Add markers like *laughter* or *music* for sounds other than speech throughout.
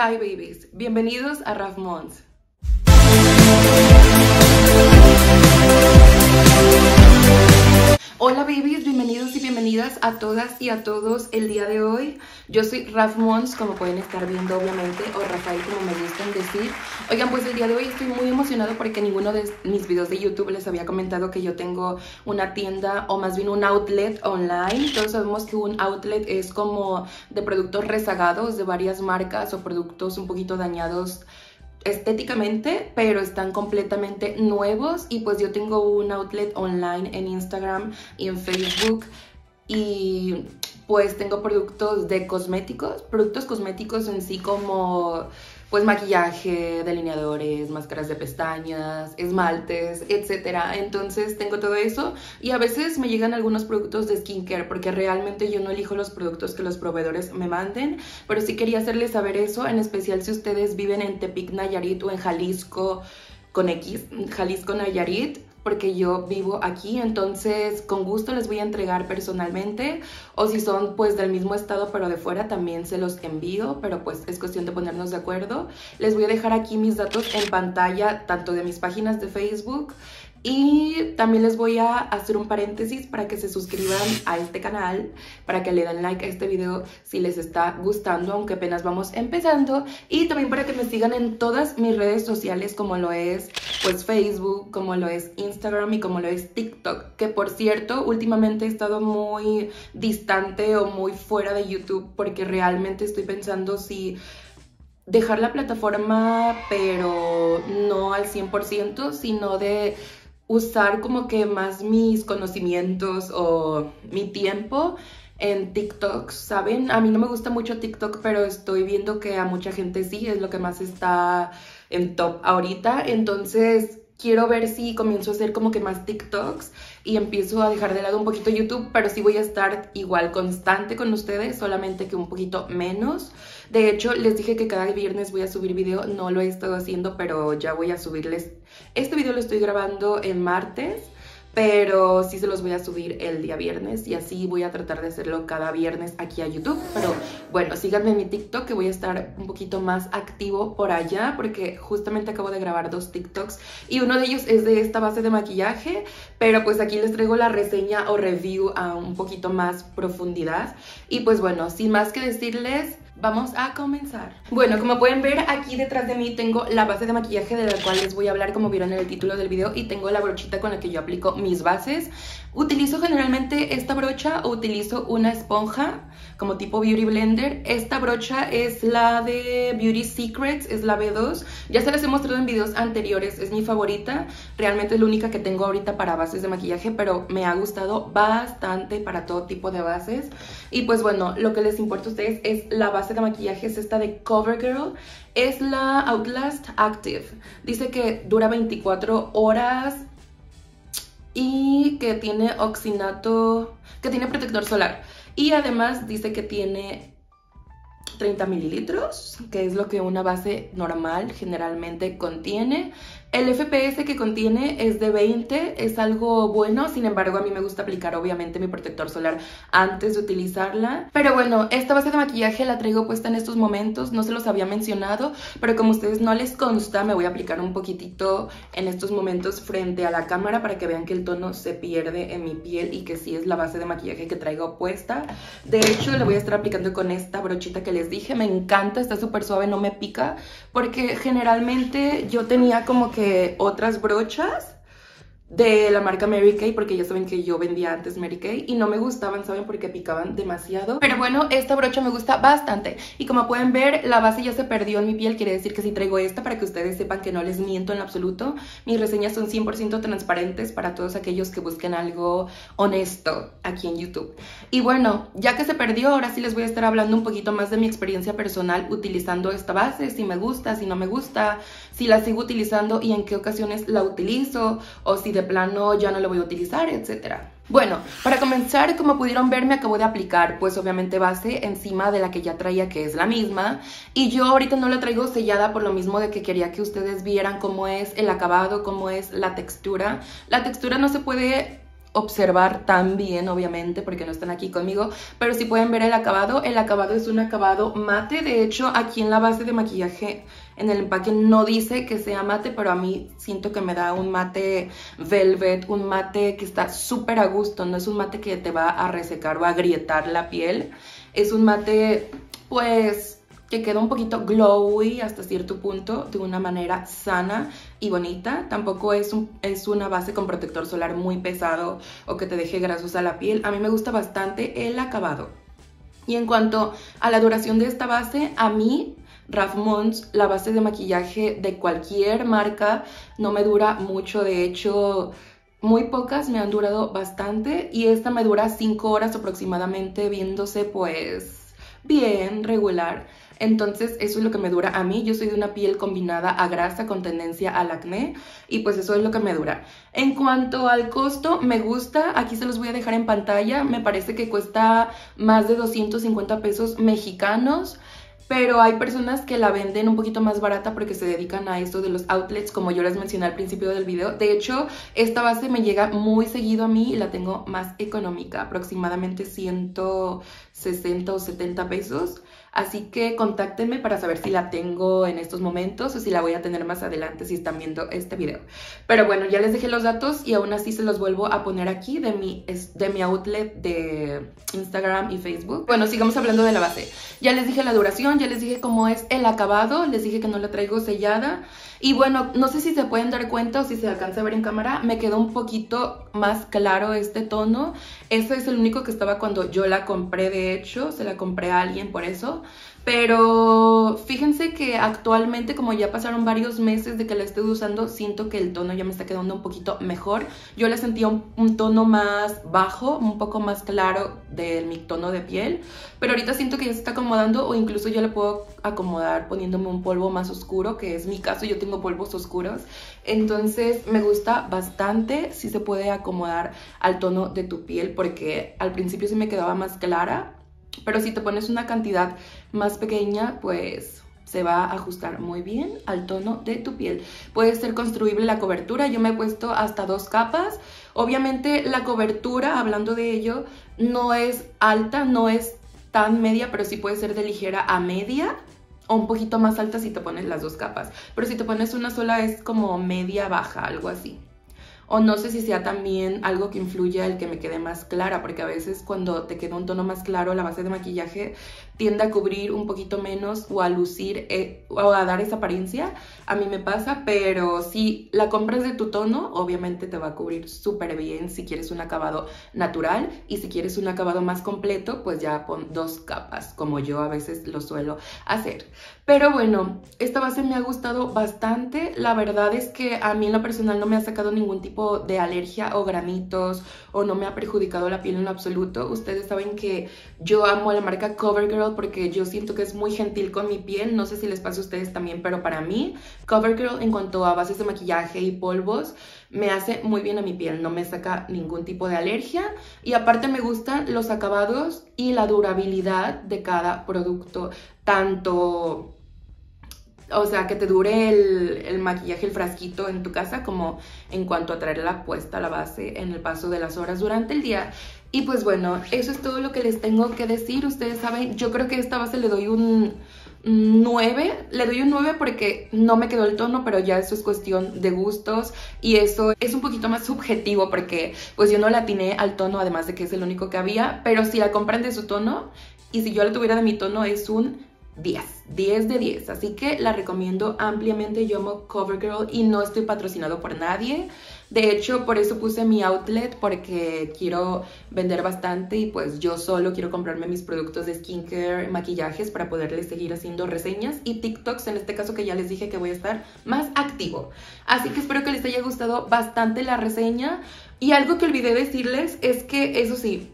Hi babies, bienvenidos a Raf Mons. Hola babies, bienvenidos y bienvenidas a todas y a todos el día de hoy. Yo soy Raf Mons, como pueden estar viendo obviamente, o Rafael como me gustan decir. Oigan, pues el día de hoy estoy muy emocionado porque ninguno de mis videos de YouTube les había comentado que yo tengo una tienda o más bien un outlet online. Todos sabemos que un outlet es como de productos rezagados de varias marcas o productos un poquito dañados estéticamente, pero están completamente nuevos. Y pues yo tengo un outlet online en Instagram y en Facebook. Y pues tengo productos de cosméticos, productos cosméticos en sí como pues maquillaje, delineadores, máscaras de pestañas, esmaltes, etcétera. Entonces tengo todo eso. Y a veces me llegan algunos productos de skincare porque realmente yo no elijo los productos que los proveedores me manden, pero sí quería hacerles saber eso, en especial si ustedes viven en Tepic, Nayarit o en Jalisco con X, Jalisco, Nayarit porque yo vivo aquí, entonces con gusto les voy a entregar personalmente o si son pues del mismo estado pero de fuera también se los envío, pero pues es cuestión de ponernos de acuerdo. Les voy a dejar aquí mis datos en pantalla tanto de mis páginas de Facebook y también les voy a hacer un paréntesis para que se suscriban a este canal, para que le den like a este video si les está gustando, aunque apenas vamos empezando. Y también para que me sigan en todas mis redes sociales, como lo es pues Facebook, como lo es Instagram y como lo es TikTok. Que por cierto, últimamente he estado muy distante o muy fuera de YouTube porque realmente estoy pensando si dejar la plataforma, pero no al 100%, sino de usar como que más mis conocimientos o mi tiempo en TikTok, ¿saben? A mí no me gusta mucho TikTok, pero estoy viendo que a mucha gente sí, es lo que más está en top ahorita. Entonces, quiero ver si comienzo a hacer como que más TikToks y empiezo a dejar de lado un poquito YouTube, pero sí voy a estar igual constante con ustedes, solamente que un poquito menos. De hecho, les dije que cada viernes voy a subir video, no lo he estado haciendo, pero ya voy a subirles. Este video lo estoy grabando en martes, pero sí se los voy a subir el día viernes y así voy a tratar de hacerlo cada viernes aquí a YouTube. Pero bueno, síganme en mi TikTok que voy a estar un poquito más activo por allá porque justamente acabo de grabar dos TikToks y uno de ellos es de esta base de maquillaje, pero pues aquí les traigo la reseña o review a un poquito más profundidad. Y pues bueno, sin más que decirles... Vamos a comenzar. Bueno, como pueden ver aquí detrás de mí tengo la base de maquillaje de la cual les voy a hablar como vieron en el título del video y tengo la brochita con la que yo aplico mis bases. Utilizo generalmente esta brocha o utilizo una esponja como tipo Beauty Blender. Esta brocha es la de Beauty Secrets, es la B2. Ya se las he mostrado en videos anteriores, es mi favorita. Realmente es la única que tengo ahorita para bases de maquillaje, pero me ha gustado bastante para todo tipo de bases. Y pues bueno, lo que les importa a ustedes es la base de maquillaje, es esta de CoverGirl. Es la Outlast Active. Dice que dura 24 horas y que tiene oxinato, que tiene protector solar. Y además dice que tiene 30 mililitros, que es lo que una base normal generalmente contiene. El FPS que contiene es de 20, es algo bueno, sin embargo a mí me gusta aplicar obviamente mi protector solar antes de utilizarla. Pero bueno, esta base de maquillaje la traigo puesta en estos momentos, no se los había mencionado, pero como a ustedes no les consta, me voy a aplicar un poquitito en estos momentos frente a la cámara para que vean que el tono se pierde en mi piel y que sí es la base de maquillaje que traigo puesta. De hecho, le voy a estar aplicando con esta brochita que les dije, me encanta, está súper suave, no me pica, porque generalmente yo tenía como que otras brochas de la marca Mary Kay porque ya saben que yo vendía antes Mary Kay y no me gustaban, ¿saben? Porque picaban demasiado. Pero bueno, esta brocha me gusta bastante y como pueden ver, la base ya se perdió en mi piel, quiere decir que si traigo esta para que ustedes sepan que no les miento en absoluto. Mis reseñas son 100% transparentes para todos aquellos que busquen algo honesto aquí en YouTube. Y bueno, ya que se perdió, ahora sí les voy a estar hablando un poquito más de mi experiencia personal utilizando esta base, si me gusta, si no me gusta, si la sigo utilizando y en qué ocasiones la utilizo o si de plano ya no lo voy a utilizar, etcétera. Bueno, para comenzar, como pudieron ver, me acabo de aplicar, pues obviamente base encima de la que ya traía, que es la misma. Y yo ahorita no la traigo sellada por lo mismo de que quería que ustedes vieran cómo es el acabado, cómo es la textura. La textura no se puede observar tan bien, obviamente, porque no están aquí conmigo, pero si pueden ver el acabado, el acabado es un acabado mate, de hecho aquí en la base de maquillaje en el empaque no dice que sea mate, pero a mí siento que me da un mate velvet, un mate que está súper a gusto, no es un mate que te va a resecar o a agrietar la piel, es un mate pues que queda un poquito glowy hasta cierto punto, de una manera sana y bonita. Tampoco es, es una base con protector solar muy pesado o que te deje grasosa la piel. A mí me gusta bastante el acabado. Y en cuanto a la duración de esta base, a mí Raf Mons, la base de maquillaje de cualquier marca, no me dura mucho. De hecho, muy pocas me han durado bastante y esta me dura 5 horas aproximadamente viéndose pues bien, regular. Entonces eso es lo que me dura a mí. Yo soy de una piel combinada a grasa con tendencia al acné y pues eso es lo que me dura. En cuanto al costo, me gusta. Aquí se los voy a dejar en pantalla. Me parece que cuesta más de 250 pesos mexicanos pero hay personas que la venden un poquito más barata porque se dedican a esto de los outlets, como yo les mencioné al principio del video. De hecho, esta base me llega muy seguido a mí y la tengo más económica, aproximadamente 160 o 70 pesos. Así que contáctenme para saber si la tengo en estos momentos o si la voy a tener más adelante si están viendo este video. Pero bueno, ya les dejé los datos y aún así se los vuelvo a poner aquí de mi, de mi outlet de Instagram y Facebook. Bueno, sigamos hablando de la base. Ya les dije la duración, ya les dije cómo es el acabado, les dije que no la traigo sellada. Y bueno, no sé si se pueden dar cuenta o si se alcanza a ver en cámara, me quedó un poquito más claro este tono. Ese es el único que estaba cuando yo la compré, de hecho, se la compré a alguien por eso. Pero fíjense que actualmente, como ya pasaron varios meses de que la estoy usando, siento que el tono ya me está quedando un poquito mejor. Yo le sentía un, tono más bajo, un poco más claro de mi tono de piel. Pero ahorita siento que ya se está acomodando o incluso yo le puedo acomodar poniéndome un polvo más oscuro, que es mi caso, yo tengo polvos oscuros. Entonces me gusta bastante si se puede acomodar al tono de tu piel porque al principio sí me quedaba más clara pero si te pones una cantidad más pequeña, pues se va a ajustar muy bien al tono de tu piel. Puede ser construible la cobertura, yo me he puesto hasta dos capas. Obviamente la cobertura, hablando de ello, no es alta, no es tan media, pero sí puede ser de ligera a media o un poquito más alta si te pones las dos capas. Pero si te pones una sola es como media baja, algo así. O no sé si sea también algo que influya el que me quede más clara, porque a veces cuando te queda un tono más claro, la base de maquillaje tiende a cubrir un poquito menos o a lucir eh, o a dar esa apariencia. A mí me pasa, pero si la compras de tu tono, obviamente te va a cubrir súper bien si quieres un acabado natural y si quieres un acabado más completo, pues ya pon dos capas, como yo a veces lo suelo hacer. Pero bueno, esta base me ha gustado bastante. La verdad es que a mí en lo personal no me ha sacado ningún tipo de alergia o granitos o no me ha perjudicado la piel en absoluto. Ustedes saben que yo amo la marca CoverGirl porque yo siento que es muy gentil con mi piel. No sé si les pasa a ustedes también, pero para mí CoverGirl en cuanto a bases de maquillaje y polvos me hace muy bien a mi piel. No me saca ningún tipo de alergia y aparte me gustan los acabados y la durabilidad de cada producto. Tanto o sea, que te dure el, maquillaje, el frasquito en tu casa, como en cuanto a traerla puesta la base en el paso de las horas durante el día. Y pues bueno, eso es todo lo que les tengo que decir. Ustedes saben, yo creo que a esta base le doy un 9. Le doy un 9 porque no me quedó el tono, pero ya eso es cuestión de gustos. Y eso es un poquito más *laughs* subjetivo porque pues yo no la atiné al tono, además de que es el único que había. Pero si la compran de su tono y si yo la tuviera de mi tono es un 10, 10 de 10. Así que la recomiendo ampliamente. Yo amo CoverGirl y no estoy patrocinado por nadie. De hecho, por eso puse mi outlet porque quiero vender bastante y pues yo solo quiero comprarme mis productos de skincare, maquillajes para poderles seguir haciendo reseñas y TikToks, en este caso que ya les dije que voy a estar más activo. Así que espero que les haya gustado bastante la reseña. Y algo que olvidé decirles es que, eso sí,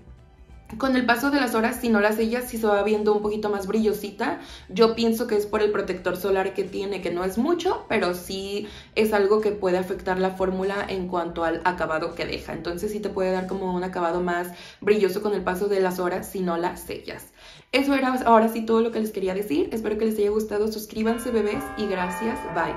con el paso de las horas, si no la sellas, si se va viendo un poquito más brillosita. Yo pienso que es por el protector solar que tiene, que no es mucho, pero sí es algo que puede afectar la fórmula en cuanto al acabado que deja. Entonces sí te puede dar como un acabado más brilloso con el paso de las horas si no la sellas. Eso era ahora sí todo lo que les quería decir. Espero que les haya gustado. Suscríbanse, bebés, y gracias. Bye.